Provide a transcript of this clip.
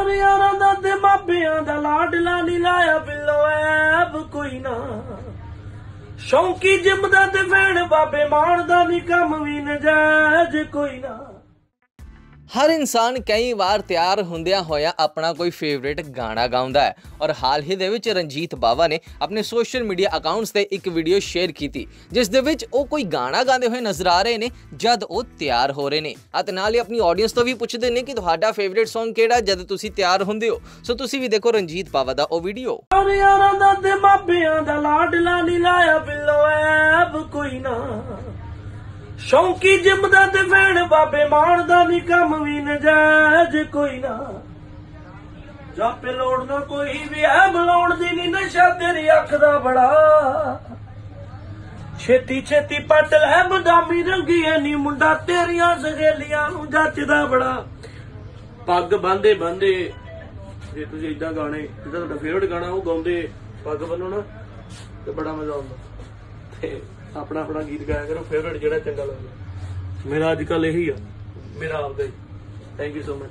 ਔਰ ਦਾ ਤੇ ਮਾਪਿਆਂ ਦਾ ਲਾਡਲਾ ਨਹੀਂ ਲਾਇਆ ਬਿੱਲੋ ਐਬ ਕੋਈ ਨਾ। ਸ਼ੌਂਕੀ ਜਿਮ ਦਾ ਤੇ ਫੈਣ ਬਾਬੇ ਮਾਣ ਦਾ ਨਹੀਂ ਕੰਮ ਵੀ ਨਜਾਇਜ਼ ਕੋਈ ਨਾ। ਹਰ ਇਨਸਾਨ ਕਈ ਵਾਰ ਤਿਆਰ ਹੁੰਦਿਆਂ ਹੋਇਆ ਆਪਣਾ ਕੋਈ ਫੇਵਰਿਟ ਗਾਣਾ ਗਾਉਂਦਾ ਹੈ। ਔਰ ਹਾਲ ਹੀ ਦੇ ਵਿੱਚ ਰਣਜੀਤ ਬਾਵਾ ਨੇ ਆਪਣੇ ਸੋਸ਼ਲ ਮੀਡੀਆ ਅਕਾਊਂਟਸ ਤੇ ਇੱਕ ਵੀਡੀਓ ਸ਼ੇਅਰ ਕੀਤੀ, ਜਿਸ ਦੇ ਵਿੱਚ ਉਹ ਕੋਈ ਗਾਣਾ ਗਾਉਂਦੇ ਹੋਏ ਨਜ਼ਰ ਆ ਰਹੇ ਨੇ, ਜਦ ਉਹ ਤਿਆਰ ਹੋ ਰਹੇ ਨੇ। ਅਤੇ ਨਾਲ ਹੀ ਆਪਣੀ ਆਡੀਅנס ਤੋਂ ਵੀ ਪੁੱਛਦੇ ਨੇ ਕਿ ਤੁਹਾਡਾ ਫੇਵਰੇਟ Song ਕਿਹੜਾ ਜਦ ਤੁਸੀਂ ਤਿਆਰ ਹੁੰਦੇ ਹੋ। ਸੋ ਤੁਸੀਂ ਵੀ ਦੇਖੋ ਰਣਜੀਤ ਬਾਵਾ ਦਾ ਉਹ ਵੀਡੀਓ ਯਾਰਾਂ ਦਾ ਤੇ ਮਾਪਿਆਂ ਦਾ ਲਾਡਲਾ ਨਹੀਂ ਲਾਇਆ ਬਿੱਲੋ ਐਬ ਕੋਈ ਨਾ। ਸ਼ੌਂਕੀ ਜਿਮ ਦਾ ਤੇ ਫੈਣ ਬਾਬੇ ਮਾਨ ਦਾ ਨਹੀਂ ਕੰਮ ਵੀ ਨਜਾਇਜ਼ ਕੋਈ ਨਾ। ਜਾਪੇ ਲੋੜ ਨਾ ਕੋਈ ਵੀ ਐ ਬਲਾਉਣ ਦੀ ਨਹੀਂ ਨਸ਼ਾ ਤੇਰੀ ਅੱਖ ਦਾ ਬੜਾ। ਛੇਤੀ ਛੇਤੀ ਪੱਟ ਲੈ ਬਦਾਮੀ ਰੰਗੀ ਐ ਨੀ ਮੁੰਡਾ ਤੇਰੀਆਂ ਸਹੇਲੀਆਂ ਨੂੰ ਜੱਚਦਾ ਬੜਾ। ਪੱਗ ਬੰਦੇ ਬੰਦੇ ਜੇ ਤੁਸੀਂ ਇਦਾਂ ਗਾਣੇ ਜਿਹੜਾ ਤੁਹਾਡਾ ਫੇਵਰਟ ਗਾਣਾ ਉਹ ਗਾਉਂਦੇ ਪੱਗ ਬੰਨੋ ਨਾ, ਤੇ ਬੜਾ ਮਜ਼ਾ ਆਉਂਦਾ। ਤੇ ਆਪਣਾ ਆਪਣਾ ਗੀਤ ਗਾਇਆ ਕਰੋ ਫੇਵਰਟ ਜਿਹੜਾ ਚੰਗਾ ਲੱਗਦਾ। ਮੇਰਾ ਅੱਜ ਕੱਲ ਇਹੀ ਆ, ਮੇਰਾ ਆਪਦਾ ਹੀ। Thank you so much